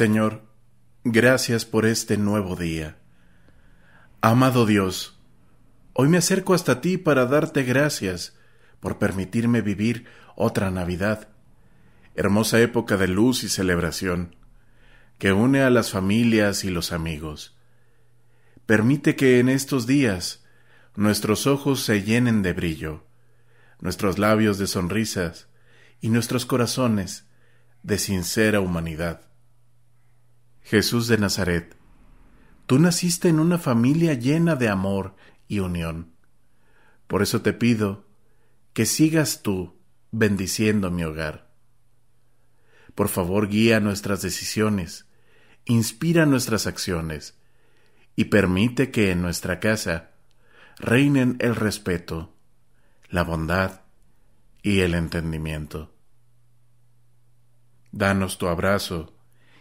Señor, gracias por este nuevo día. Amado Dios, hoy me acerco hasta ti para darte gracias por permitirme vivir otra Navidad, hermosa época de luz y celebración, que une a las familias y los amigos. Permite que en estos días nuestros ojos se llenen de brillo, nuestros labios de sonrisas y nuestros corazones de sincera humanidad. Jesús de Nazaret, tú naciste en una familia llena de amor y unión. Por eso te pido que sigas tú bendiciendo mi hogar. Por favor, guía nuestras decisiones, inspira nuestras acciones y permite que en nuestra casa reinen el respeto, la bondad y el entendimiento. Danos tu abrazo,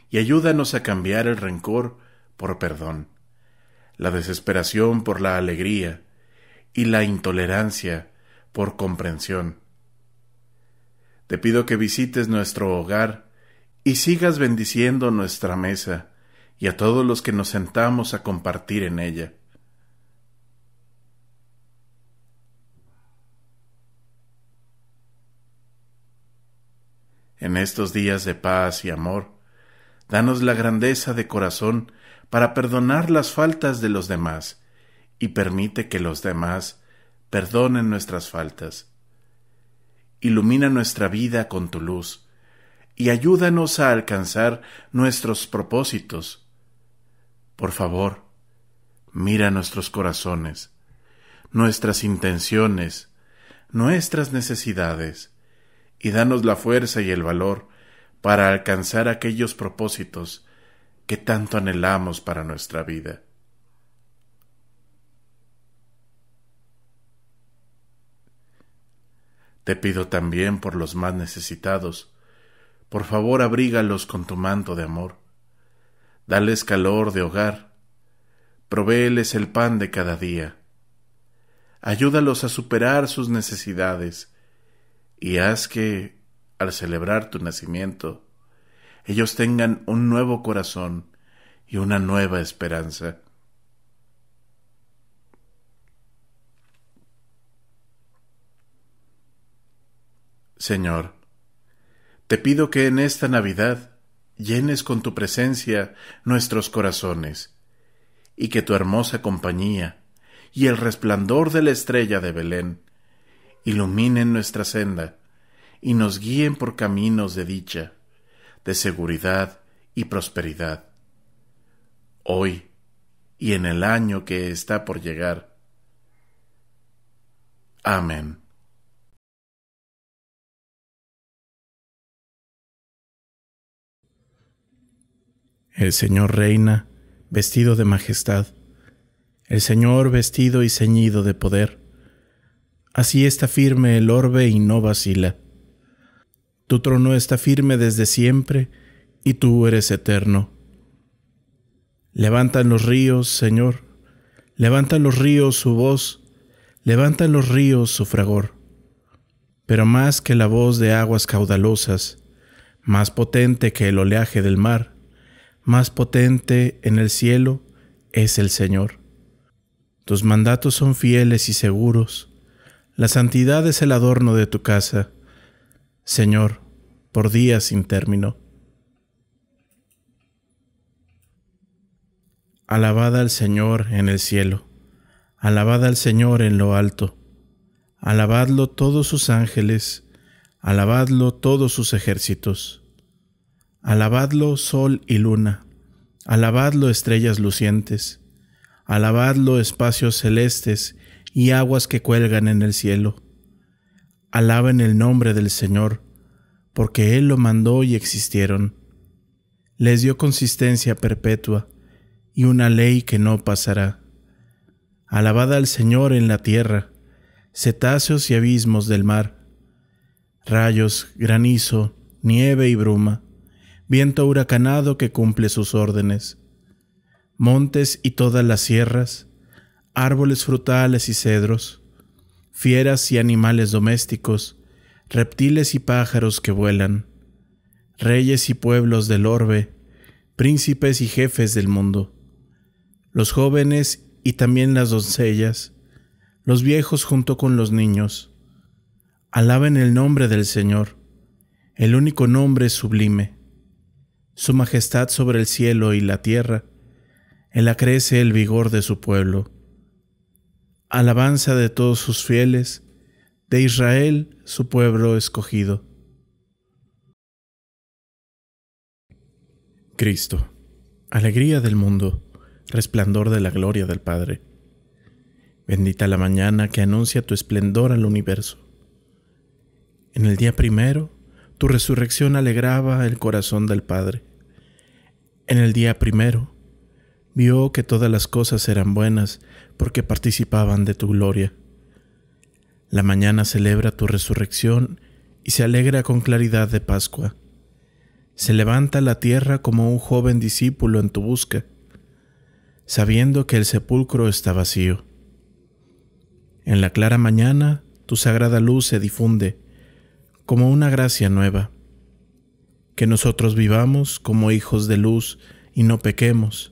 y ayúdanos a cambiar el rencor por perdón, la desesperación por la alegría y la intolerancia por comprensión. Te pido que visites nuestro hogar y sigas bendiciendo nuestra mesa y a todos los que nos sentamos a compartir en ella. En estos días de paz y amor, Danos la grandeza de corazón para perdonar las faltas de los demás y permite que los demás perdonen nuestras faltas. Ilumina nuestra vida con tu luz y ayúdanos a alcanzar nuestros propósitos. Por favor, mira nuestros corazones, nuestras intenciones, nuestras necesidades, y danos la fuerza y el valor para alcanzar aquellos propósitos que tanto anhelamos para nuestra vida. Te pido también por los más necesitados, por favor abrígalos con tu manto de amor, dales calor de hogar, provéeles el pan de cada día, ayúdalos a superar sus necesidades y haz que al celebrar tu nacimiento, ellos tengan un nuevo corazón y una nueva esperanza. Señor, te pido que en esta Navidad llenes con tu presencia nuestros corazones, y que tu hermosa compañía y el resplandor de la estrella de Belén iluminen nuestra senda y nos guíen por caminos de dicha, de seguridad y prosperidad. Hoy y en el año que está por llegar. Amén. El Señor reina, vestido de majestad, el Señor vestido y ceñido de poder. Así está firme el orbe y no vacila tu trono está firme desde siempre y tú eres eterno. Levantan los ríos, Señor, levantan los ríos su voz, levantan los ríos su fragor. Pero más que la voz de aguas caudalosas, más potente que el oleaje del mar, más potente en el cielo es el Señor. Tus mandatos son fieles y seguros, la santidad es el adorno de tu casa. Señor, por días sin término. Alabad al Señor en el cielo, alabad al Señor en lo alto, alabadlo todos sus ángeles, alabadlo todos sus ejércitos, alabadlo sol y luna, alabadlo estrellas lucientes, alabadlo espacios celestes y aguas que cuelgan en el cielo Alaben el nombre del Señor, porque Él lo mandó y existieron. Les dio consistencia perpetua y una ley que no pasará. Alabad al Señor en la tierra, cetáceos y abismos del mar, rayos, granizo, nieve y bruma, viento huracanado que cumple sus órdenes, montes y todas las sierras, árboles frutales y cedros, fieras y animales domésticos, reptiles y pájaros que vuelan, reyes y pueblos del orbe, príncipes y jefes del mundo, los jóvenes y también las doncellas, los viejos junto con los niños. Alaben el nombre del Señor, el único nombre sublime. Su majestad sobre el cielo y la tierra, Él acrece el vigor de su pueblo. Alabanza de todos sus fieles, de Israel su pueblo escogido. Cristo, alegría del mundo, resplandor de la gloria del Padre. Bendita la mañana que anuncia tu esplendor al universo. En el día primero, tu resurrección alegraba el corazón del Padre. En el día primero, vio que todas las cosas eran buenas porque participaban de tu gloria. La mañana celebra tu resurrección y se alegra con claridad de Pascua se levanta la tierra como un joven discípulo en tu busca, sabiendo que el sepulcro está vacío. En la clara mañana tu sagrada luz se difunde como una gracia nueva. Que nosotros vivamos como hijos de luz y no pequemos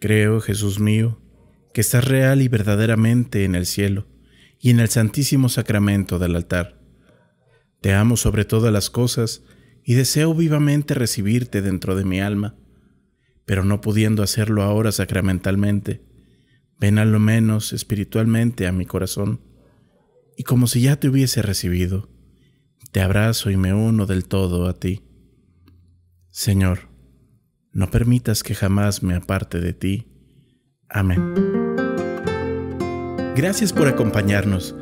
Creo, Jesús mío, que estás real y verdaderamente en el cielo y en el santísimo sacramento del altar. Te amo sobre todas las cosas y deseo vivamente recibirte dentro de mi alma, pero no pudiendo hacerlo ahora sacramentalmente, ven a lo menos espiritualmente a mi corazón, y como si ya te hubiese recibido, te abrazo y me uno del todo a ti. Señor, no permitas que jamás me aparte de ti. Amén. Gracias por acompañarnos.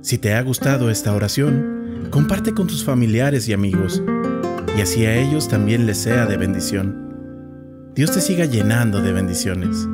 Si te ha gustado esta oración, comparte con tus familiares y amigos, y así a ellos también les sea de bendición. Dios te siga llenando de bendiciones.